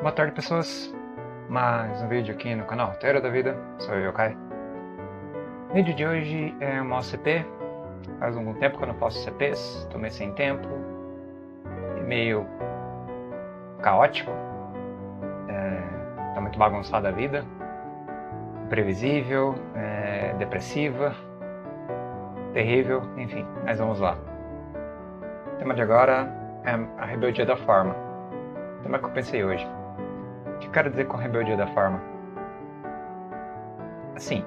Boa tarde, pessoas. Mais um vídeo aqui no canal Roteiro da Vida. Sou eu, Yokai. O vídeo de hoje é uma OCP. Faz algum tempo que eu não faço CPs. Tomei sem tempo. E meio caótico. É, tá muito bagunçada a vida. Imprevisível. É, depressiva. Terrível. Enfim, mas vamos lá. O tema de agora é a rebeldia da forma. O tema que eu pensei hoje. O que eu quero dizer com rebeldia da forma? Assim,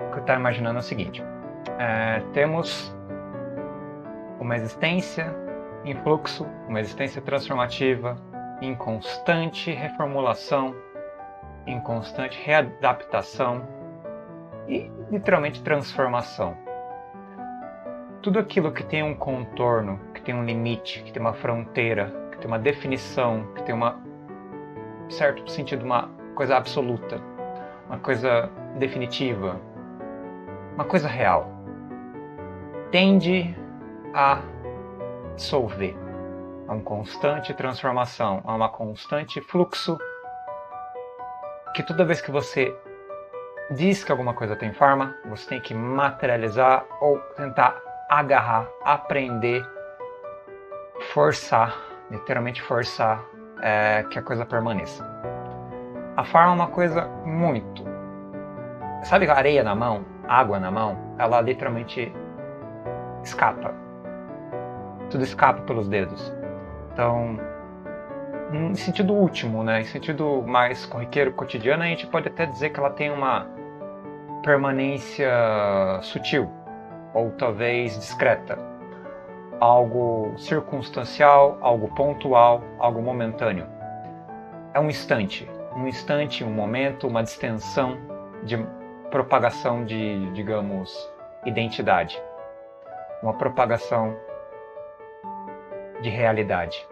o que eu estava imaginando é o seguinte: é, temos uma existência em fluxo, uma existência transformativa, em constante reformulação, em constante readaptação e literalmente transformação. Tudo aquilo que tem um contorno, que tem um limite, que tem uma fronteira, que tem uma definição, que tem uma certo sentido uma coisa absoluta, uma coisa definitiva, uma coisa real, tende a dissolver, a uma constante transformação, a uma constante fluxo que toda vez que você diz que alguma coisa tem forma, você tem que materializar ou tentar agarrar, aprender, forçar, literalmente forçar é, que a coisa permaneça. A forma é uma coisa muito. Sabe areia na mão, água na mão? Ela literalmente escapa. Tudo escapa pelos dedos. Então, em sentido último, né? em sentido mais corriqueiro, cotidiano, a gente pode até dizer que ela tem uma permanência sutil ou talvez discreta, algo circunstancial, algo pontual, algo momentâneo. É um instante, um instante, um momento, uma distensão de propagação de, digamos, identidade, uma propagação de realidade.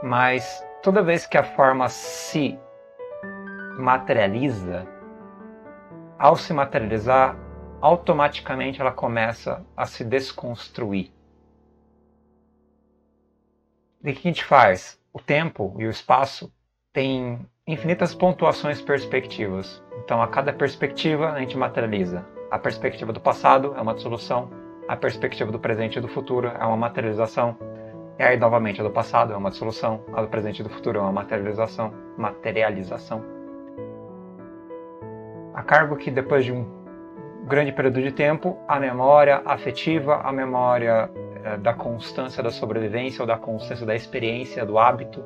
Mas toda vez que a forma se materializa, ao se materializar, automaticamente ela começa a se desconstruir. O que a gente faz? O tempo e o espaço têm infinitas pontuações perspectivas. Então, a cada perspectiva, a gente materializa. A perspectiva do passado é uma dissolução, a perspectiva do presente e do futuro é uma materialização, e aí, novamente, a do passado é uma dissolução, a do presente e do futuro é uma materialização. Materialização. A cargo que, depois de um grande período de tempo, a memória afetiva, a memória da constância da sobrevivência ou da constância da experiência, do hábito,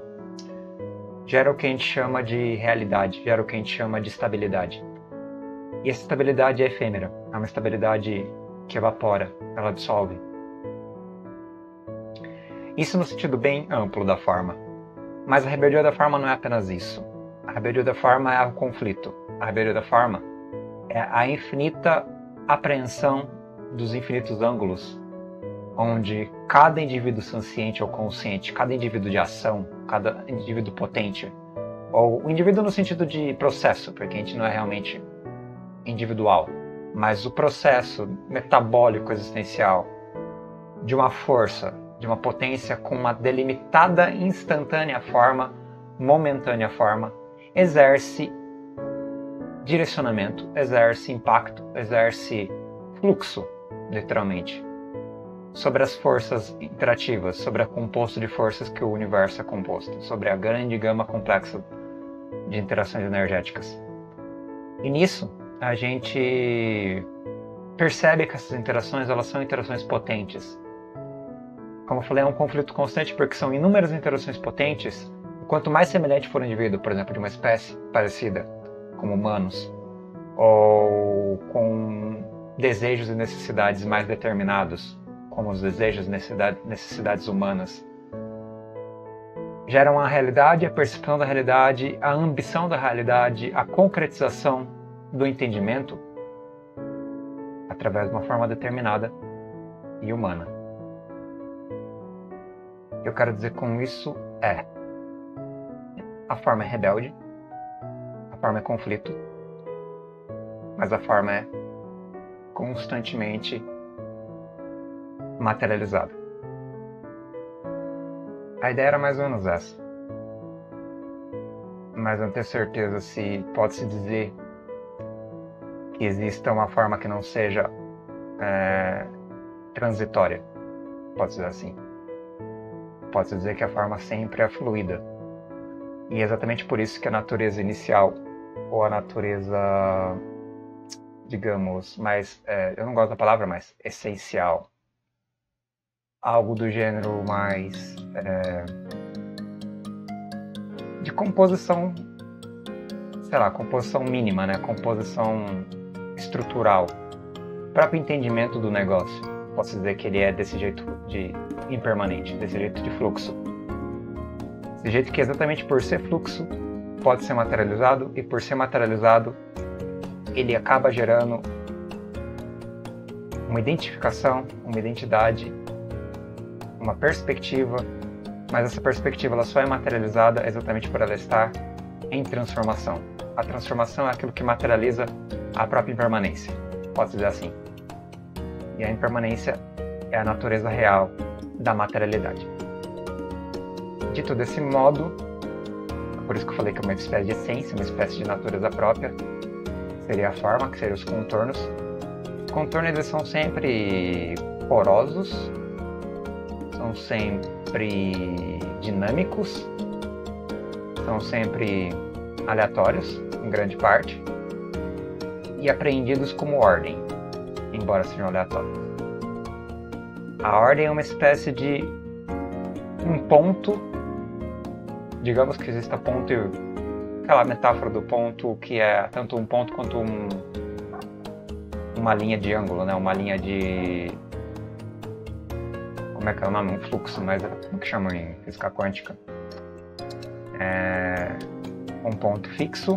gera o que a gente chama de realidade, gera o que a gente chama de estabilidade. E essa estabilidade é efêmera, é uma estabilidade que evapora, ela dissolve. Isso no sentido bem amplo da forma. Mas a rebeldia da forma não é apenas isso. A rebeldia da forma é o conflito. A rebeldia da forma é a infinita apreensão dos infinitos ângulos, onde cada indivíduo consciente ou consciente, cada indivíduo de ação, cada indivíduo potente, ou o indivíduo no sentido de processo, porque a gente não é realmente individual, mas o processo metabólico existencial de uma força, de uma potência com uma delimitada instantânea forma, momentânea forma, exerce direcionamento, exerce impacto, exerce fluxo, literalmente, sobre as forças interativas, sobre a composto de forças que o universo é composto, sobre a grande gama complexa de interações energéticas. E nisso, a gente percebe que essas interações elas são interações potentes. Como eu falei, é um conflito constante porque são inúmeras interações potentes. Quanto mais semelhante for o indivíduo, por exemplo, de uma espécie parecida, como humanos, ou com desejos e necessidades mais determinados, como os desejos necessidades humanas, geram a realidade, a percepção da realidade, a ambição da realidade, a concretização do entendimento através de uma forma determinada e humana. Eu quero dizer com isso é a forma é rebelde, forma é conflito, mas a forma é constantemente materializada. A ideia era mais ou menos essa. mas não tenho certeza se pode-se dizer que exista uma forma que não seja é, transitória, pode dizer assim. Pode-se dizer que a forma sempre é fluida. E é exatamente por isso que a natureza inicial, ou a natureza, digamos, mais. É, eu não gosto da palavra, mas essencial, algo do gênero mais. É, de composição, sei lá, composição mínima, né? Composição estrutural, próprio entendimento do negócio. Posso dizer que ele é desse jeito de impermanente, desse jeito de fluxo. Desse jeito que exatamente por ser fluxo pode ser materializado e por ser materializado ele acaba gerando uma identificação, uma identidade, uma perspectiva, mas essa perspectiva ela só é materializada exatamente por ela estar em transformação. A transformação é aquilo que materializa a própria impermanência, pode dizer assim. E a impermanência é a natureza real da materialidade. Dito desse modo, por isso que eu falei que é uma espécie de essência, uma espécie de natureza própria, seria a forma, que seriam os contornos. Os contornos eles são sempre porosos, são sempre dinâmicos, são sempre aleatórios, em grande parte, e apreendidos como ordem, embora sejam aleatórios. A ordem é uma espécie de um ponto, digamos que exista ponto, aquela metáfora do ponto que é tanto um ponto quanto um, uma linha de ângulo, né? uma linha de. Como é que é o nome? Um fluxo, mas é, como que chama em física quântica? É um ponto fixo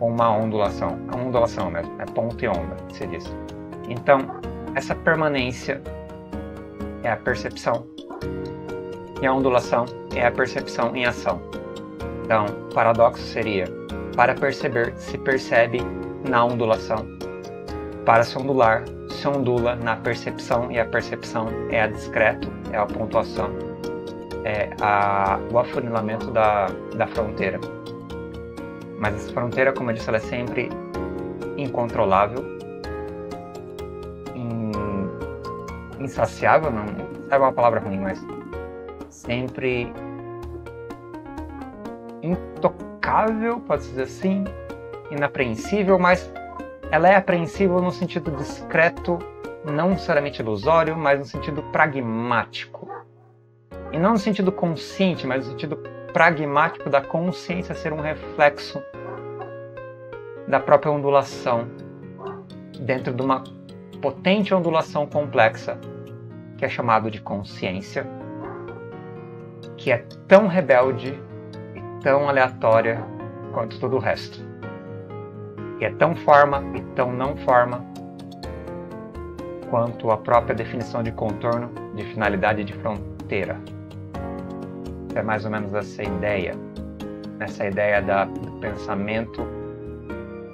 com uma ondulação. A ondulação mesmo, é ponto e onda, seria isso. Então, essa permanência é a percepção e a ondulação é a percepção em ação. Então, o paradoxo seria: para perceber, se percebe na ondulação. Para se ondular, se ondula na percepção e a percepção é a discreto, é a pontuação, é a, o afunilamento da, da fronteira. Mas essa fronteira, como eu disse, ela é sempre incontrolável, in, insaciável, não é uma palavra ruim, mas sempre intocável, pode dizer assim, inapreensível, mas ela é apreensível no sentido discreto, não necessariamente ilusório, mas no sentido pragmático. E não no sentido consciente, mas no sentido pragmático da consciência ser um reflexo da própria ondulação dentro de uma potente ondulação complexa que é chamado de consciência, que é tão rebelde e tão aleatória quanto todo o resto. Que é tão forma e tão não forma quanto a própria definição de contorno, de finalidade e de fronteira. É mais ou menos essa ideia, essa ideia da, do pensamento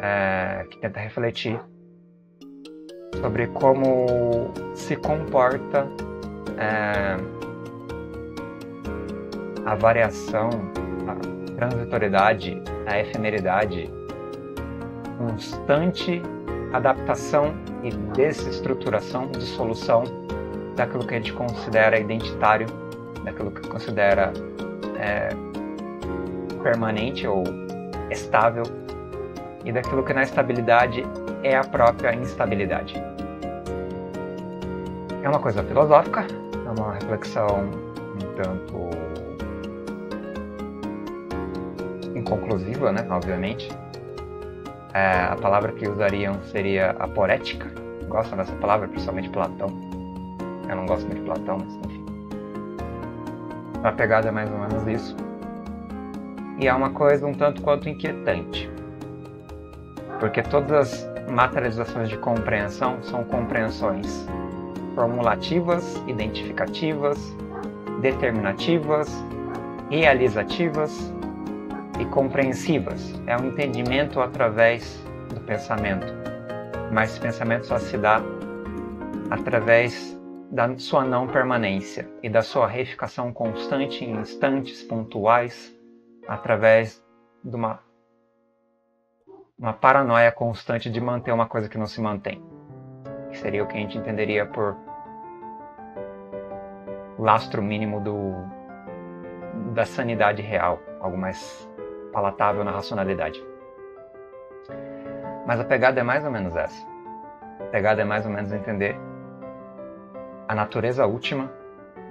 é, que tenta refletir sobre como se comporta é, a variação, a transitoriedade, a efemeridade, constante adaptação e desestruturação, dissolução daquilo que a gente considera identitário daquilo que considera é, permanente ou estável e daquilo que na estabilidade é a própria instabilidade. É uma coisa filosófica, é uma reflexão um tanto inconclusiva, né? Obviamente. É, a palavra que usariam seria aporética. Gostam dessa palavra, principalmente Platão. Eu não gosto muito de Platão, mas enfim. A pegada é mais ou menos isso. E é uma coisa um tanto quanto inquietante. Porque todas as materializações de compreensão são compreensões formulativas, identificativas, determinativas, realizativas e compreensivas. É um entendimento através do pensamento. Mas esse pensamento só se dá através da sua não permanência e da sua reificação constante em instantes pontuais através de uma, uma paranoia constante de manter uma coisa que não se mantém. Que seria o que a gente entenderia por lastro mínimo do, da sanidade real, algo mais palatável na racionalidade. Mas a pegada é mais ou menos essa. A pegada é mais ou menos entender a natureza última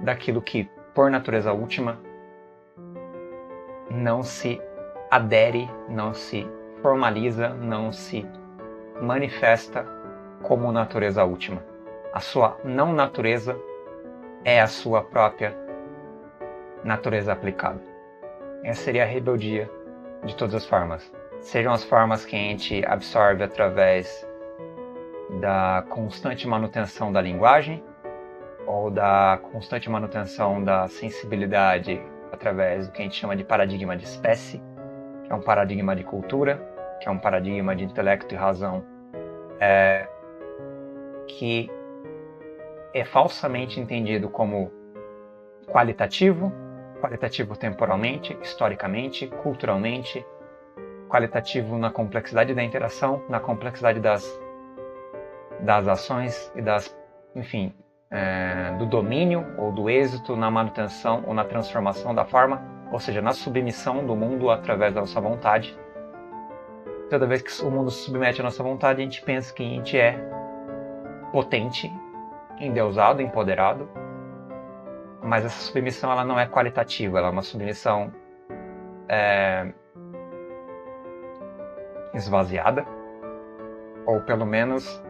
daquilo que, por natureza última, não se adere, não se formaliza, não se manifesta como natureza última. A sua não natureza é a sua própria natureza aplicada. Essa seria a rebeldia de todas as formas. Sejam as formas que a gente absorve através da constante manutenção da linguagem ou da constante manutenção da sensibilidade através do que a gente chama de paradigma de espécie, que é um paradigma de cultura, que é um paradigma de intelecto e razão, é, que é falsamente entendido como qualitativo, qualitativo temporalmente, historicamente, culturalmente, qualitativo na complexidade da interação, na complexidade das, das ações e das, enfim, é, do domínio ou do êxito na manutenção ou na transformação da forma, ou seja, na submissão do mundo através da nossa vontade. Toda vez que o mundo se submete à nossa vontade, a gente pensa que a gente é potente, endeusado, empoderado, mas essa submissão ela não é qualitativa, ela é uma submissão é, esvaziada, ou pelo menos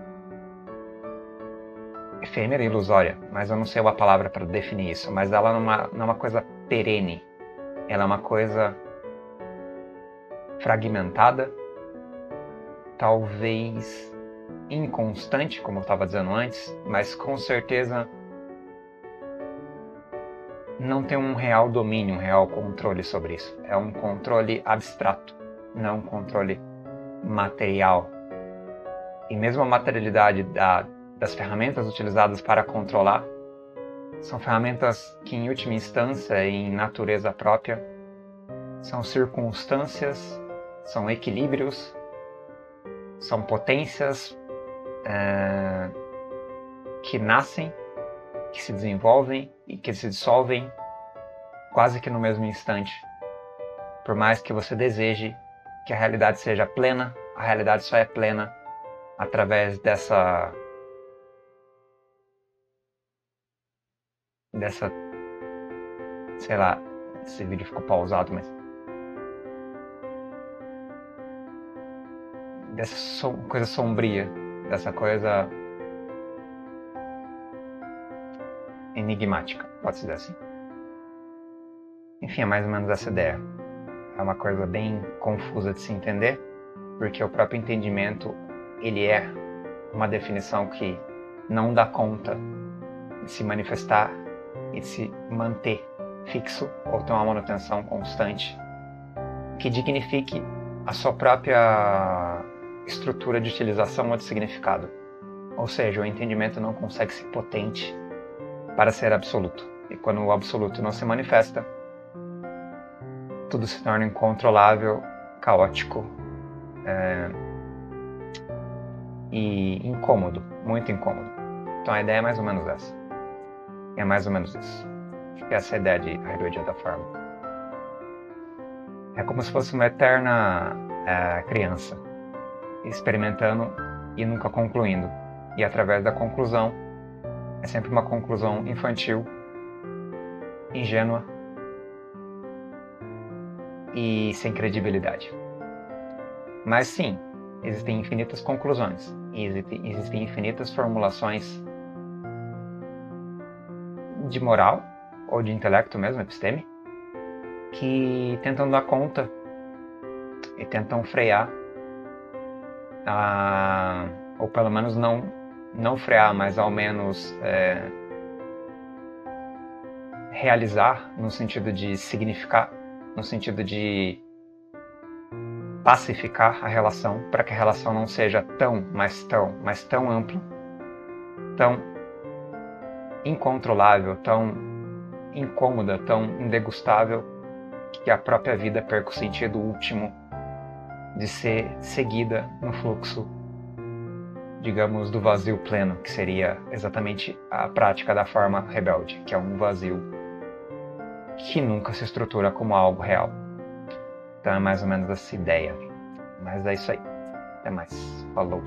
efêmera e ilusória, mas eu não sei a palavra para definir isso, mas ela não é, uma, não é uma coisa perene, ela é uma coisa fragmentada, talvez inconstante, como eu estava dizendo antes, mas com certeza não tem um real domínio, um real controle sobre isso. É um controle abstrato, não um controle material. E mesmo a materialidade da, das ferramentas utilizadas para controlar são ferramentas que, em última instância, em natureza própria, são circunstâncias, são equilíbrios, são potências é, que nascem, que se desenvolvem e que se dissolvem quase que no mesmo instante. Por mais que você deseje que a realidade seja plena, a realidade só é plena através dessa dessa sei lá, esse vídeo ficou pausado, mas dessa coisa sombria, dessa coisa enigmática, pode-se dizer assim. Enfim, é mais ou menos essa ideia. É uma coisa bem confusa de se entender, porque o próprio entendimento ele é uma definição que não dá conta de se manifestar e de se manter fixo ou ter uma manutenção constante que dignifique a sua própria estrutura de utilização ou de significado. Ou seja, o entendimento não consegue ser potente para ser absoluto. E quando o absoluto não se manifesta, tudo se torna incontrolável, caótico é, e incômodo, muito incômodo. Então a ideia é mais ou menos essa. É mais ou menos isso. Essa é a ideia de rebeldia da forma. É como se fosse uma eterna é, criança, experimentando e nunca concluindo. E através da conclusão, é sempre uma conclusão infantil, ingênua e sem credibilidade. Mas sim, existem infinitas conclusões, existem, infinitas formulações de moral ou de intelecto mesmo, episteme, que tentam dar conta e tentam frear, a, ou pelo menos não, não frear, mas ao menos é, realizar no sentido de significar, no sentido de pacificar a relação para que a relação não seja tão, mas tão, mas tão ampla, tão incontrolável, tão incômoda, tão indegustável, que a própria vida perca o sentido último de ser seguida no fluxo, digamos, do vazio pleno, que seria exatamente a prática da forma rebelde, que é um vazio que nunca se estrutura como algo real. Então é mais ou menos essa ideia. Mas é isso aí. Até mais. Falou.